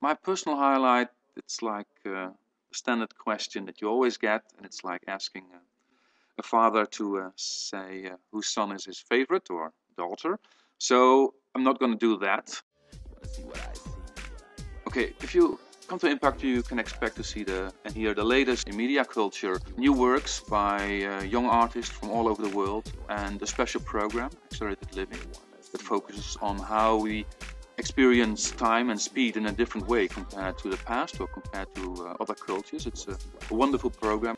My personal highlight, it's like a standard question that you always get, and it's like asking uh, a father to uh, say uh, whose son is his favorite or daughter. So I'm not going to do that. Okay, if you come to Impakt, you can expect to see the and hear the latest in media culture, new works by uh, young artists from all over the world, and a special program, Accelerated Living, that focuses on how we experience time and speed in a different way compared to the past or compared to uh, other cultures. It's a, a wonderful program.